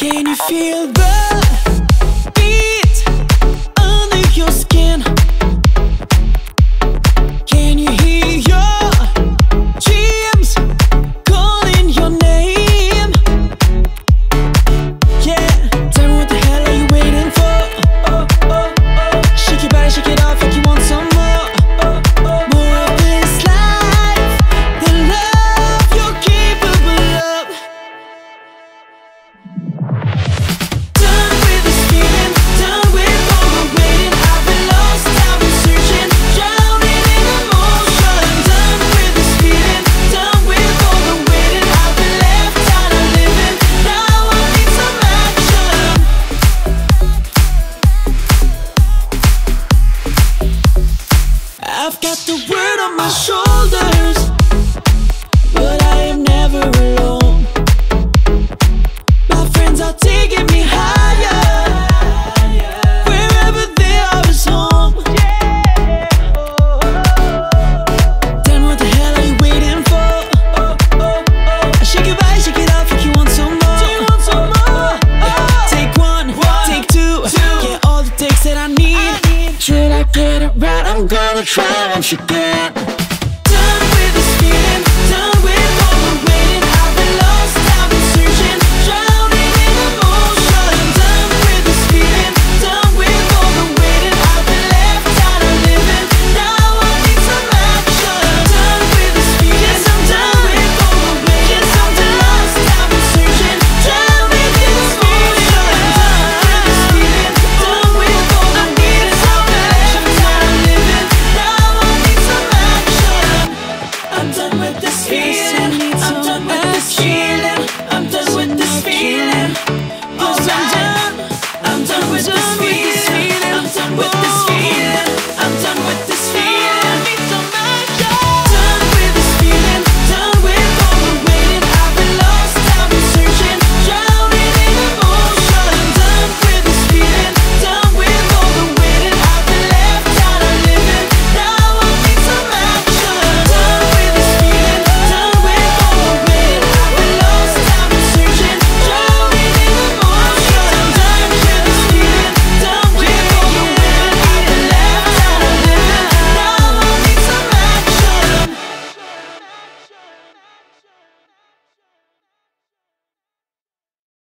Can you feel the my shoulders, but I am never alone. My friends are taking me higher. Wherever they are is home. Then what the hell are you waiting for? Shake body, shake it off you want some more. Take one, take two, get all the takes that I need. Should I get it right? I'm gonna try once again.